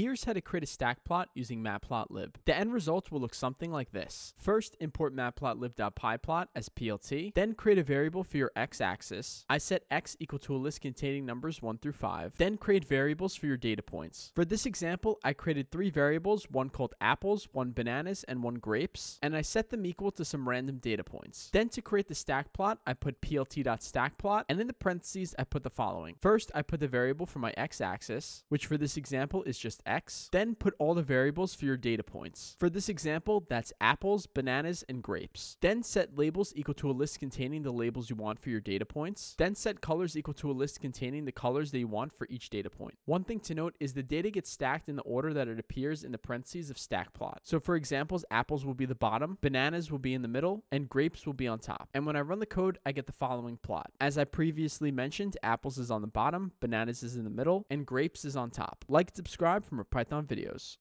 Here's how to create a stack plot using matplotlib. The end result will look something like this. First, import matplotlib.pyplot as PLT, then create a variable for your x-axis. I set x equal to a list containing numbers 1 through 5. Then create variables for your data points. For this example, I created three variables, one called apples, one bananas, and one grapes, and I set them equal to some random data points. Then to create the stack plot, I put plt.stackplot, and in the parentheses, I put the following. First, I put the variable for my x-axis, which for this example is just x. Then put all the variables for your data points. For this example, that's apples, bananas, and grapes. Then set labels equal to a list containing the labels you want for your data points. Then set colors equal to a list containing the colors that you want for each data point. One thing to note is the data gets stacked in the order that it appears in the parentheses of stack plot. So for examples, apples will be the bottom, bananas will be in the middle, and grapes will be on top. And when I run the code, I get the following plot. As I previously mentioned, apples is on the bottom, bananas is in the middle, and grapes is on top. Like subscribe for Python videos.